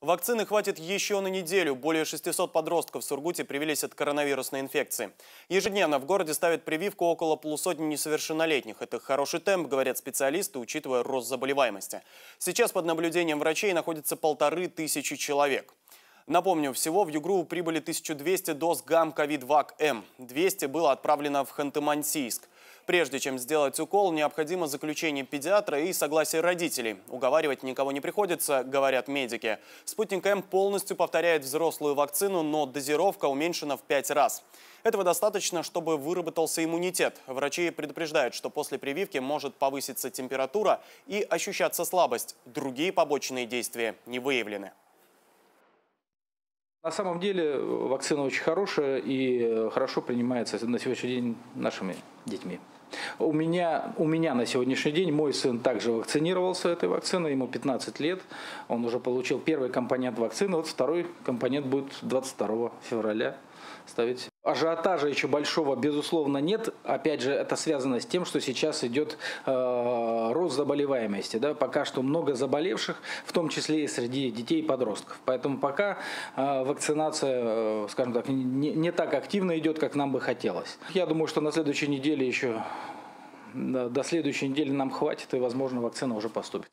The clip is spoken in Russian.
Вакцины хватит еще на неделю. Более 600 подростков в Сургуте привились от коронавирусной инфекции. Ежедневно в городе ставят прививку около полусотни несовершеннолетних. Это хороший темп, говорят специалисты, учитывая рост заболеваемости. Сейчас под наблюдением врачей находится полторы тысячи человек. Напомню, всего в Югру прибыли 1200 доз гам ковид вак м 200 было отправлено в Ханты-Мансийск. Прежде чем сделать укол, необходимо заключение педиатра и согласие родителей. Уговаривать никого не приходится, говорят медики. Спутник М полностью повторяет взрослую вакцину, но дозировка уменьшена в пять раз. Этого достаточно, чтобы выработался иммунитет. Врачи предупреждают, что после прививки может повыситься температура и ощущаться слабость. Другие побочные действия не выявлены. На самом деле вакцина очень хорошая и хорошо принимается на сегодняшний день нашими детьми. У меня, у меня на сегодняшний день мой сын также вакцинировался этой вакциной, ему 15 лет, он уже получил первый компонент вакцины, вот второй компонент будет 22 февраля ставить. Ажиотажа еще большого, безусловно, нет. Опять же, это связано с тем, что сейчас идет э, рост заболеваемости. Да? Пока что много заболевших, в том числе и среди детей и подростков. Поэтому пока э, вакцинация, э, скажем так, не, не так активно идет, как нам бы хотелось. Я думаю, что на следующей неделе еще, до следующей недели нам хватит, и, возможно, вакцина уже поступит.